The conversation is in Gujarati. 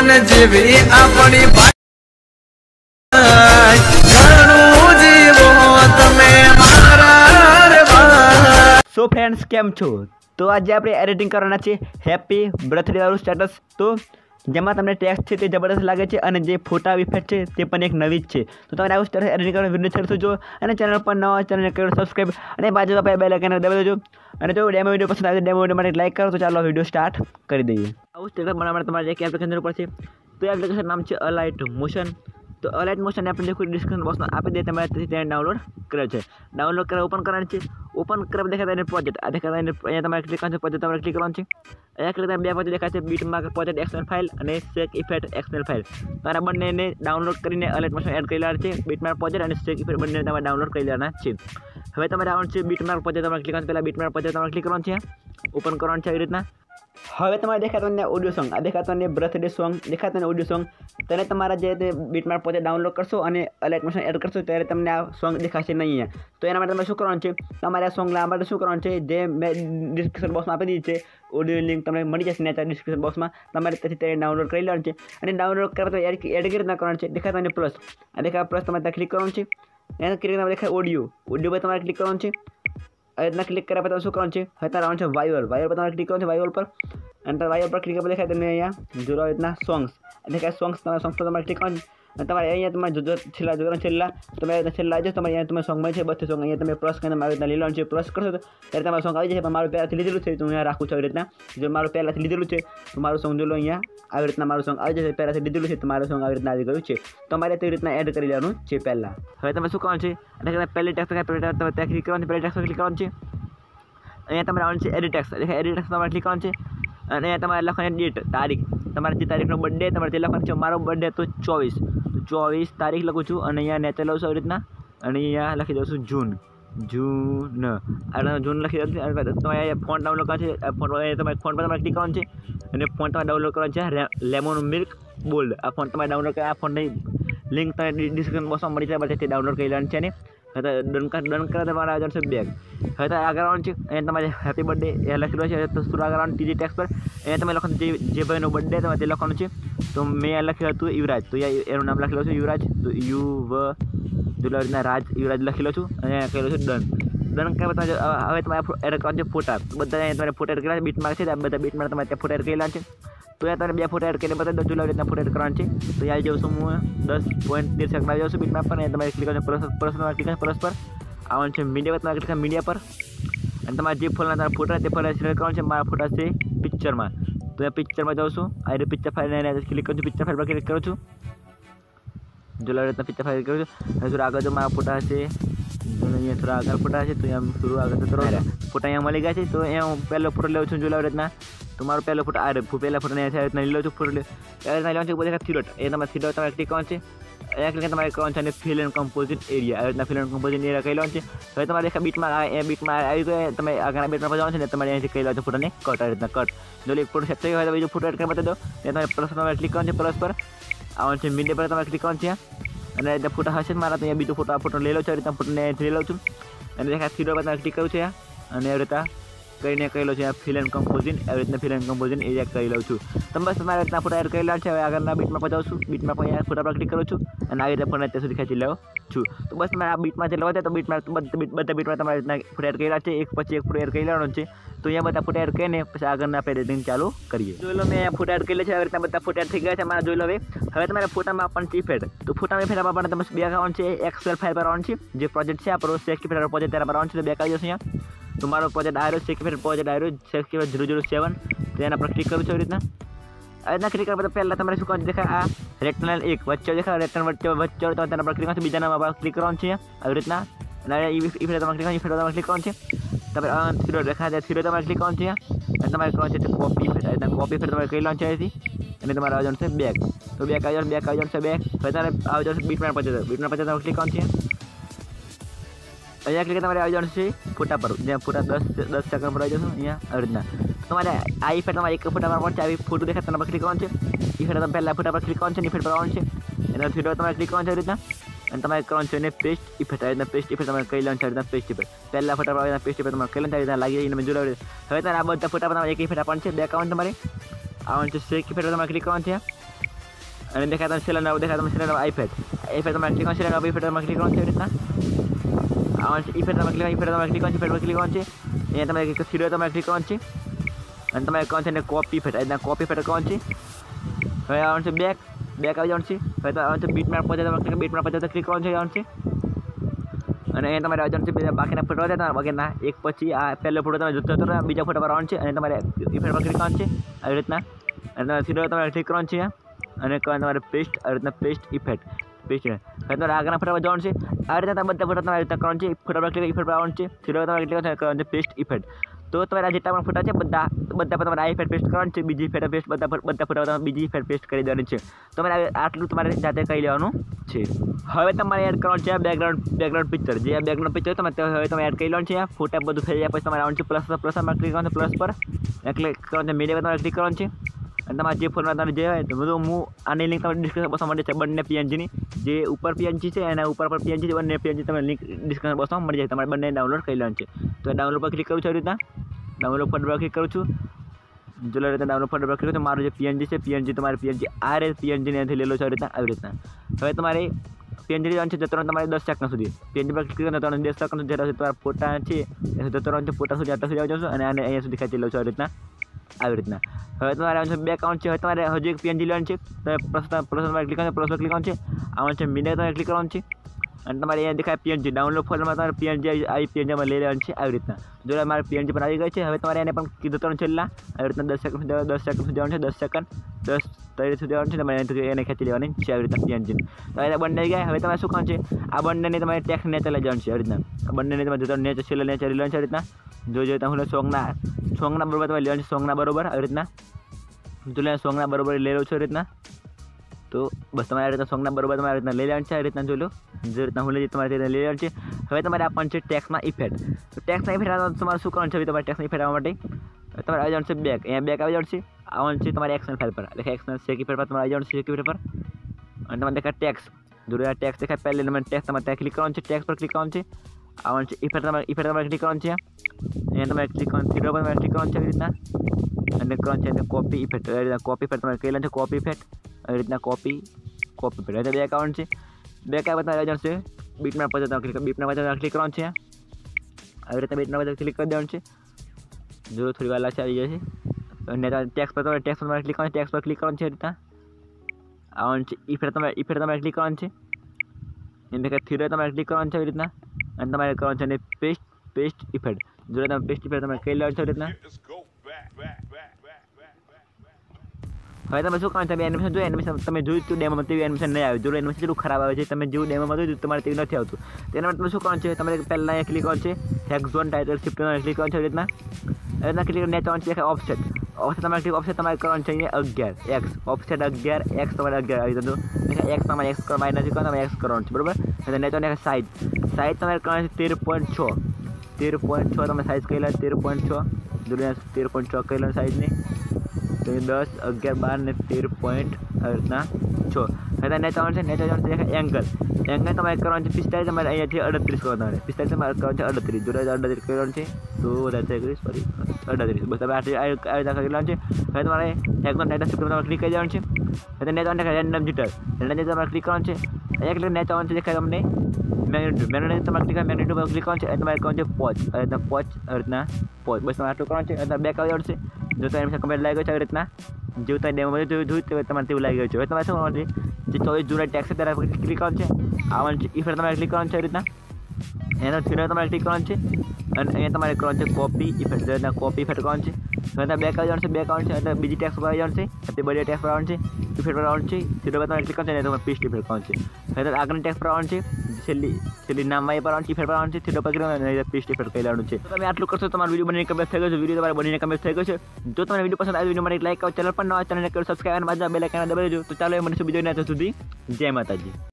વતન જેવી આપણી સો ફ્રેન્ડ્સ કેમ છો તો આજે આપણે એડિટિંગ કરવાના છે હેપી બર્થડેવાળું સ્ટેટસ તો જેમાં તમને ટેક્સ છે તે જબરદસ્ત લાગે છે અને જે ફોટા ઇફેક્ટ છે તે પણ એક નવી જ છે તો તમે આવું સ્ટેટસ એડિટ કરવાનો વિડીયો છેડશો જો અને ચેનલ પર નવા ચેનલ કરો સબસ્ક્રાઈબ અને બાજુ બે લાઇકન દબાવી દેજો અને જો ડેમો વિડીયો પસંદ આવે ડેમો વિડીયો માટે લાઇક કરો તો ચાલો વિડીયો સ્ટાર્ટ કરી દઈએ આવું સ્ટેટસ બનાવવા માટે તમારે એક એપ્લિકેશન જરૂર પડશે તો એ એપ્લિકેશન નામ છે અલાઇટ મોશન તો અલાઇટ મોશન આપણે દેખો ડિસ્ક્રિપ્શન બોક્સમાં આપી દે તમારે તેથી તેને ડાઉનલોડ કર્યો છે ડાઉનલોડ કરવા ઓપન કરવાની છે ઓપન કરવા દેખાતા એને પ્રોજેક્ટ આ દેખાતા એને અહીંયા તમારે ક્લિક કરવાનું છે પ્રોજેક્ટ તમારે ક્લિક કરવાનું છે અહીંયા ક્લિક તમે બે પ્રોજેક્ટ દેખાય છે beat mark project XL file અને સેક ઇફેક્ટ એક્સએલ ફાઇલ તમારા બંનેને ડાઉનલોડ કરીને અલાઇટ મોશન એડ કરી લેવાના છે બીટ માર્ક પ્રોજેક્ટ અને સેક ઇફેક્ટ બંને તમારે ડાઉનલોડ કરી લેવાના છે હવે તમારે આવવાનું છે બીટ માર્ક પ્રોજેક્ટ તમારે ક્લિક કરવાનું પહેલાં બીટ માર્ક પ્રોજેક્ટ તમારે ક્લિક કરવાનું છે ઓપન કરવાનું છે આવી રીતના હવે તમે દેખાતને ઓડિયો Song આ દેખાતને બર્થડે Song દેખાતને ઓડિયો Song તને તમારા જે બેટ માર પોતે ડાઉનલોડ કરશો અને અલેટ મેશન એડ કરશો ત્યારે તમને આ Song દેખાશે નહીં તો એના માટે તમારે શું કરવાનું છે તમારા Song લાamba શું કરવાનું છે દે મે ડિસ્ક્રિપ્શન બોક્સ માં પે દી છે ઓડિયો લિંક તમને મળી જશે ને આ ડિસ્ક્રિપ્શન બોક્સ માં તમારે તેથી તે ડાઉનલોડ કરી લેવાનું છે અને ડાઉનલોડ કર્યા પછી એડ કરી નાખવાનું છે દેખાતને પ્લસ આ દેખા પ્લસ તમે ક્લિક કરશો ને ક્લિક કરવા દેખા ઓડિયો ઓડિયો પર તમે ક્લિક કરશો इतना क्लिक करा पता उसको कौन से इतना से वाइवल वाइवल पता क्लिक कौन वाइवल पर एंड वाइवल पर क्लिक पर देखा देने यहाँ जुड़ा इतना सॉन्ग्स देखा सॉन्ग्स सॉन्ग्स पर क्लिक कौन અને તમારે અહીંયા તમે જો છેલ્લા જોજો છેલ્લા તમે છેલ્લા જો તમારે અહીંયા તમે સોંગ મળે છે બધી સોંગ અહીંયા તમે પ્લસ કરીને મારી રીતના લેવાનું છે પ્લસ કરશો તો ત્યારે તમારું સોંગ આવી જશે પણ મારું પહેલાંથી લીધેલું છે તો હું અહીંયા રાખું છું આવી રીતના જો મારું પહેલાંથી લીધેલું છે તો મારું સોંગ જો અહીંયા આવી રીતના મારું સોંગ આવી જશે પહેલાંથી લીધેલું છે તો મારું સોંગ આવી રીતના આવી ગયું છે તમારે તે રીતના એડ કરી લેવાનું છે પહેલાં હવે તમે શું કરવાનું છે અને તમે પહેલી ટેક્સ પહેલી તમે ત્યાં ક્લિક કરવાનું પહેલી ટેક્સ ક્લિક કરવાનું છે અહીંયા તમારે આવવાનું છે એડિટેક્સ એટલે એડિટેક્સ તમારે ક્લિક કરવાનું છે અને અહીંયા તમારે લખવાની ડેટ તારીખ તમારે જે તારીખનો બર્થડે તમારે તે લખવાનું છે મારો બર્થડે તો ચોવીસ તો ચોવીસ તારીખ લખું છું અને અહીંયા નેચર લઉં છું આવી રીતના અને અહીંયા લખી દઉં છું જૂન જૂન આ જૂન લખી દઉં છું તમારે ફોન ડાઉનલોડ કરવા છે ફોન તમારે ફોન પર તમારે ક્લિક કરવાનું છે અને ફોન તમારે ડાઉનલોડ કરવાનું છે લેમોન મિલ્ક બોલ્ડ આ ફોન તમારે ડાઉનલોડ કરવા આ ફોનની લિંક તમને ડિસ્ક્રિપ્શન બોક્સમાં મળી જાય તે ડાઉનલોડ કરી લેવાની છે ને હતા ડનકા ડનકા તમારે આગળ છે બેગ હવે તો આગળ આવવાનું છે અહીંયા તમારે હેપી બર્થડે એ લખેલો છે તો શું આગળ ટીજી ટેક્સ પર એ તમે લખો જે જે ભાઈનો બર્થડે તમે તે લખવાનું છે તો મેં લખેલું હતું યુવરાજ તો એનું નામ લખેલું છે યુવરાજ તો યુ વ જુલાવરીના રાજ યુવરાજ લખેલો છું અને કહેલો છે ડન ડન કે તમે હવે તમારે એડ કરવાનું છે ફોટા બધા અહીંયા તમારે ફોટા એડ કરેલા છે બીટ માર્ક છે બધા બીટ માર્ક તમારે ત્યાં ફોટા એડ કરેલા છે તો યાર તને બે ફોટા એડ કરીને બતાવી દઉં છું રીતના ફોટા એડ કરવાનું છે તો આવી જાઉં છું હું દસ પોઈન્ટ તેર સેકન્ડ આવી જાઉં છું બીટમાં પર અને તમારે ક્લિક કરશો પરસ પર ક્લિક કરશો પરસ પર આવવાનું છે મીડિયા પર તમારે ક્લિક મીડિયા પર અને તમારા જે ફોનના તમારા ફોટા તે ફોટા સિલેક્ટ કરવાનું છે મારા ફોટા છે પિક્ચરમાં તો એ પિક્ચરમાં જાઉં છું આ રીતે પિક્ચર ફાઇલ ક્લિક કરું છું પિક્ચર ફાઇલ પર ક્લિક કરું છું જોલા રીતના પિક્ચર ફાઇલ કરું છું અને થોડા આગળ જો મારા ફોટા છે અહીંયા થોડા આગળ ફોટા છે તો એમ થોડું આગળ તો ફોટા અહીંયા મળી ગયા છે તો અહીંયા હું પહેલો ફોટો લઉં છું જોલા રીતના તમારો પહેલો ફૂટ આ પહેલા ફૂટને થાય લીલો ફૂટ એટલે લેવાનું છે પછી થીરોટ એ તમે થીરોટ તમારે ક્લિક કરવાનું છે અહીંયા ક્લિક તમારે કરવાનું છે અને ફિલ એન્ડ કમ્પોઝિટ એરિયા આવી રીતના ફિલ એન્ડ કમ્પોઝિટ એરિયા કહી લેવાનું છે હવે તમારે એક બીટમાં એ બીટમાં આવી ગયો તમે આગળના બીટમાં જવાનું છે ને તમારે અહીંથી કહી લેવાનું છે ફોટોને કટ આવી રીતના કટ જો એક ફોટો સેટ થયો હોય તો બીજો ફોટો એડ કરી બતાવી દો એ તમારે પ્લસ તમારે ક્લિક કરવાનું છે પ્લસ પર આવવાનું છે મીડિયા પર તમારે ક્લિક કરવાનું છે અને જે ફોટા હશે મારા તો અહીંયા બીજો ફોટો આ ફોટો લઈ લો છું આ રીતના ફોટોને લઈ લઉં છું અને દેખા થીરો પર તમે ક્લિક કરું છે અને એ રીતના કઈને કઈલો છે આ ફિલેન કમ્પોઝિશન એવરીથને ફિલેન કમ્પોઝિશન એજેક કરી લાવ છું તમ બસ તમારા એક ના ફટાડ કરીલા છે હવે આગળના બીટ માં પદાઉ છું બીટ માં કોઈ ફટાફટ પ્રેક્ટિસ કરું છું અને આ રીતે પણ અત્યાર સુધી કરી લાવ છું તો બસ મે આ બીટ માં જ લેવા તો બીટ માં બત બીટ માં તમારા એક ફરેડ કરીલા છે એક પછી એક ફરેડ કરીલાણો છે તો અહીંયા બતા ફટાડ કે ને પછી આગળના પેડિંગ ચાલુ કરીએ જોલો મે આ ફટાડ કરીલે છે આ રીતે બતા ફટાડ થિંગા છે મારા જોઈ લો હવે તમારા ફોટા માં પણ ફીડ તો ફોટા માં ફેર પાપાને તમને બેક આવણ છે એ એક્સલ ફાઈલ પર આવણ છે જે પ્રોજેક્ટ છે આપરો સેક કે પ્રોજેક્ટ તમારા પર આવણ છે તો બેક આવી જશે અહીંયા તમારો પ્રોજેક્ટ આવ્યો છે કે ફેર પ્રોજેક્ટ આવ્યો છે કે ઝીરો ઝીરો સેવન તો એના પર ક્લિક કરવું છે એવી રીતના આ રીતના ક્લિક કરવા પહેલાં તમારે શું કરવાનું દેખાય આ રેક્ટેનલ એક વચ્ચે દેખાય રેક્ટેન વચ્ચે વચ્ચે તો તેના પર ક્લિક કરવાનું બીજા નામ પર ક્લિક કરવાનું છે આવી રીતના અને એ ફેર તમારે ક્લિક કરવાનું તમારે ક્લિક કરવાનું છે તમારે થીરો દેખાય થીરો તમારે ક્લિક કરવાનું છે અને તમારે કરવાનું છે કોપી ફેર રીતના કોપી ફેર તમારે કરી લેવાનું છે અહીંથી અને તમારે આવી જવાનું છે બેગ તો બેગ આવી જવાનું બેગ આવી જવાનું છે બેગ ફેર તમારે આવી જવાનું છે બીટમેન પચાસ બીટમેન પચાસ તમારે ક્લિક કરવાનું છે અહીંયા ક્લિક તમારે આવી જવાનું છે ફોટા પર જ્યાં ફોટા દસ દસ સેકન્ડ પર આવી જશો અહીંયા આવી રીતના તમારે આ ઇફેક્ટ તમારે એક ફોટા પર છે આવી ફોટો દેખાય તેના પર ક્લિક કરવાનું છે ઇફેક્ટ તમે પહેલાં ફોટા પર ક્લિક કરવાનું છે ઇફેક્ટ પર આવવાનું છે એના ફીડો તમારે ક્લિક કરવાનું છે આવી રીતના અને તમારે કરવાનું છે એને પેસ્ટ ઇફેક્ટ આવી રીતના પેસ્ટ ઇફેક્ટ તમારે કહી લેવાનું છે આવી રીતના પેસ્ટ ઇફેક્ટ પહેલાં ફોટા પર આવી પેસ્ટ ઇફેક્ટ તમારે કહી લેવાનું આવી લાગી જઈને મંજૂર આવી હવે તમારે આ બધા ફોટા પર તમારે એક ઇફેક્ટ આપવાનું છે બે કાઉન્ટ તમારે આવવાનું છે શેક ઇફેક્ટ તમારે ક્લિક કરવાનું છે અને દેખાય તમે સિલેન્ડર દેખાય તમે સિલેન્ડર આઈફેટ આઈફેટ તમારે ક્લિક કરવાનું સિલેન્ડર આઈફેટ તમારે ક્લિક કરવાનું છે આવી રીતના આમાં ઈ ફેર તમે ક્લિક ઈ ફેર તમારે ક્લિક છે ફેર પર ક્લિક છે અહીંયા તમે સીડો તમારે ક્લિક છે અને તમારે એકાઉન્ટ છે એને કોપી ફેટ એના કોપી ફેટ કોણ છે હવે આવવાનું છે બેક બેક આવી જવાનું છે હવે તો આવવાનું છે બીટમાર્ક પર તમે ક્લિક બીટમાર્ક પર ક્લિક કરવાનું છે આવવાનું છે અને એ તમારે અજન છે બાકીના ફોટો હતા બાકીના એક પછી આ પહેલો ફોટો તમે જોતો હતો બીજા ફોટો પર છે અને તમારે ઇફેક્ટ પર ક્લિક કરવાનું છે આવી રીતના અને તમારે સીધો તમારે ક્લિક કરવાનું છે અને તમારે પેસ્ટ આવી રીતના પેસ્ટ ઇફેક્ટ બેસ્ટ હવે તમારે આગળના ફોટા પર જવાનું છે આ રીતે તમે બધા ફોટા તમારે રીતે કરવાનું છે ફોટા પર ક્લિક ઇફેક્ટ પર આવવાનું છે થ્રી તમારે ક્લિક કરવાનું છે પેસ્ટ ઇફેક્ટ તો તમારા જેટલા પણ ફોટા છે બધા બધા પર તમારે આ ઇફેક્ટ પેસ્ટ કરવાનું છે બીજી ફેટ પેસ્ટ બધા બધા ફોટા તમે બીજી ઇફેક્ટ પેસ્ટ કરી દેવાનું છે તમારે આટલું તમારે જાતે કરી લેવાનું છે હવે તમારે એડ કરવાનું છે બેકગ્રાઉન્ડ બેકગ્રાઉન્ડ પિક્ચર જે બેકગ્રાઉન્ડ પિક્ચર તમે હવે તમે એડ કરી લેવાનું છે ફોટા બધું થઈ જાય પછી તમારે આવવાનું છે પ્લસ પ્લસ પર ક્લિક કરવાનું પ્લસ પર ક્લિક કરવાનું છે મીડિયા પર તમારે ક્લિક કરવાનું છે અને તમારે જે ફોનમાં તમે જે હોય તો બધું હું આની લિંક તમને ડિસ્ક્રિપ્શન બોક્સમાં મળી છે બંને પીએનજીની જે ઉપર પીએનજી છે એના ઉપર પર પીએનજી છે બંને પીએનજી તમે લિંક ડિસ્ક્રિપ્શન બોક્સમાં મળી જાય તમારે બંને ડાઉનલોડ કરી લેવાનું છે તો ડાઉનલોડ પર ક્લિક કરું છું આવી રીતના ડાઉનલોડ પર ક્લિક કરું છું જો રીતે ડાઉનલોડ પર ક્લિક કરું છું મારું જે પીએનજી છે પીએનજી તમારે પીએનજી આ રીતે પીએનજીને અહીંથી લેલો છો આવી રીતના આવી રીતના હવે તમારે પીએનજી જવાનું છે જતરણ તમારે દસ સેકન્ડ સુધી પીએનજી પર ક્લિક કરીને તમને દસ સેકન્ડ સુધી તમારા ફોટા છે જતરણ છે ફોટા સુધી આટલા સુધી આવી જશો અને આને અહીંયા સુધી ખેંચી લઉં છો આ રીતના આવી રીતના હવે તમારે છે બે એકાઉન્ટ છે હવે તમારે હજુ એક પીએનજી લેવાનું છે તમે પ્રશ્ન પ્રશ્નમાં ક્લિક કરવાનું પ્રશ્ન ક્લિક કરવાનું છે આમાં છે મીડિયા તમારે ક્લિક કરવાનું છે અને તમારે અહીંયા દેખાય પીએનજી ડાઉનલોડ ફોલ્ડરમાં તમારે પીએનજી આવી પીએનજીમાં લઈ લેવાનું છે આવી રીતના જો મારે પીએનજી પણ આવી ગઈ છે હવે તમારે એને પણ કીધું ત્રણ છેલ્લા આવી રીતના દસ સેકન્ડ દસ સેકન્ડ સુધી જવાનું છે દસ સેકન્ડ દસ ત્રીસ સુધી જવાનું છે તમારે એને ખેંચી લેવાની છે આવી રીતના પીએનજી તો એને બંને ગયા હવે તમારે શું કરવાનું છે આ બંનેને તમારે ટેક્સ નેચર લઈ જવાનું છે આવી રીતના આ બંનેને તમારે જતો નેચર છેલ્લા નેચર લેવાનું છે આ રીતના જો જો તમણે સોંગ ના સોંગ નંબર બરોબર તમે લેવાણી સોંગ ના બરોબર આ રીતના મિતુલયા સોંગ ના બરોબર લે લે છો આ રીતના તો બસ તમારી રીતના સોંગ નંબર બરોબર તમારે આ રીતના લે લેણ ચા આ રીતના જોઈ લો જરૂરત ન હોલી જે તમારે રીતના લે લે છે હવે તમારે આ પન છે ટેક્સ્ટ માં ઇફેક્ટ તો ટેક્સ્ટ ના ઇફેક્ટ આ તો તમારે શું કરવાનું છે તમારે ટેક્સ્ટ માં ઇફેક્ટ આ માટે તમારે આ જન છે બેક અહીંયા બેક આવી જડશે આન છે તમારી એક્શન ફાઈલ પર એક્શન ના સેકિફર પર તમારા આ જન છે સેકિફર પર અને મને ક ટેક્સ્ટ દુરા ટેક્સ્ટ દેખાય પેલેને ટેક્સ્ટ પર ટેક્સ્ટ પર ક્લિક આન છે ઇફેક્ટ પર ઇફેક્ટ પર ક્લિક આન છે ಎರಡು ಮೆಟ್ರಿಕ್ ಒಂದು ಕಿಲೋ ಒಂದು ಮೆಟ್ರಿಕ್ છે એવી રીતના અને ક્રોન છે કોપી ઇફેક્ટ એવી રીતના કોપી ઇફેક્ટ તમારે કહેલા છે કોપી ઇફેક્ટ એવી રીતના કોપી કોપી ઇફેક્ટ એટલે બે એકાઉન્ટ છે બે એકાઉન્ટ તમારે જશે બીટના પર તમે ક્લિક બીટના પર ક્લિક કરવાનું છે આવી રીતના બીટના પર ક્લિક કરી દેવાનું છે જો થોડી વાર લાગશે આવી જશે અને ટેક્સ પર તમારે ટેક્સ પર તમારે ક્લિક કરવાનું ટેક્સ પર ક્લિક કરવાનું છે એ રીતના આવવાનું છે ઇફેક્ટ તમારે ઇફેક્ટ તમારે ક્લિક કરવાનું છે એમ કે થ્રીડર તમારે ક્લિક કરવાનું છે એવી રીતના અને તમારે કરવાનું છે અને પેસ્ટ પેસ્ટ ઇફેક્ટ जो एकदम बेस्ट पे एकदम खेल रहा था इतना હવે તમે શું કારણ તમે એનિમેશન જોયું એનિમેશન તમે જોયું હતું ડેમોમાં તેવી એનિમેશન નહીં આવ્યું જોયું એનિમેશન જેટલું ખરાબ આવે છે તમે જેવું ડેમોમાં જોયું તમારે તેવું નથી આવતું તેના માટે તમે શું કારણ છે તમારે પહેલાં અહીંયા ક્લિક ઓન છે હેક્ઝોન ટાઇટલ શિફ્ટમાં ક્લિક ઓન છે રીતના રીતના ક્લિક નેટ ઓન છે ઓફસેટ ઓપ્શન તમારે ક્લિક ઓપ્શન તમારે કરવાનું છે અહીંયા અગિયાર એક્સ ઓપ્શન અગિયાર એક્સ તમારે અગિયાર આવી જતું એક્સ તમારે એક્સ કરવા નથી કરવાનું તમે એક્સ કરવાનું છે બરાબર અને નહીં તો સાઈઝ સાઈઝ તમારે કરવાનું છે તેર પોઈન્ટ છ તેર પોઈન્ટ છ તમે સાઇઝ કહેલા તેર પોઈન્ટ છ દુનિયા તેર પોઈન્ટ છ કહેલા સાઇઝની તો દસ અગિયાર બાર ને તેર પોઈન્ટ રીતના છો હવે નેચા છે નેચા જવાનું છે એંગલ એંગલ તમારે કરવાનું છે પિસ્તાલીસ તમારે અહીંયાથી અડત્રીસ કરવાનું છે પિસ્તાલીસ તમારે કરવાનું છે અડત્રીસ જોડે અડત્રીસ કરવાનું છે તો વધારે એકત્રીસ સોરી અડત્રીસ બસ તમે આટલી આવી દાખલ કરવાનું છે હવે તમારે એકનો નેટા સ્ક્રીન તમારે ક્લિક કરી દેવાનું છે હવે નેચા દેખાય રેન્ડમ જીટર રેન્ડમ જીટર તમારે ક્લિક કરવાનું છે એક નેચા છે દેખાય તમને මෙරට මක්ටික මැනිට ලිකවච ඇතමයි කවච පොච් ඇත පොච් රත්න පොත් බස් මට කරච ඇත බැකවටසේ දතම කමට ලයික චරත්න ජත ම තමට ලයික ච තම ට චො ජුන ටක් තර ලිකවච ආවච ඉ තම ලිකවන් චරත්න એનો ફીનો તમારે ટીક કરવાનો છે અને અહીંયા તમારે કરવાનું છે કોપી ઇફેક્ટના કોપી ઇફેક્ટ કરવાનું છે ઘણા બે કાઢી જવાનું છે બે કાઉન્ટ છે એટલે બીજી ટેક્સ પર આવી જવાનું છે તે બધી ટેક્સ પર છે ઇફેક્ટ પર આવવાનું છે સીધો તમારે ક્લિક કરશે ને તમારે પીસ ઇફેક્ટ કરવાનું છે એટલે આગળની ટેક્સ પર આવવાનું છે છેલ્લી છેલ્લી નામમાં એ પર છે ઇફેક્ટ પર આવવાનું છે સીધો પર કરીને પીસ ઇફેક્ટ કરી લેવાનું છે તમે આટલું કરશો તમારું વિડીયો બનીને કમ્પ્લીટ થઈ ગયો છે વિડીયો તમારે બનીને કમ્પ્લીટ થઈ ગયો છે જો તમને વિડીયો પસંદ આવ્યો વિડીયો મને લાઈક કરો ચેનલ પર ન આવે ચેનલ કરો સબસ્ક્રાઈબ અને બાજુ બે લાઈક દબાવી દો તો ચાલો એ મને બીજો ના સુધી જય માતાજી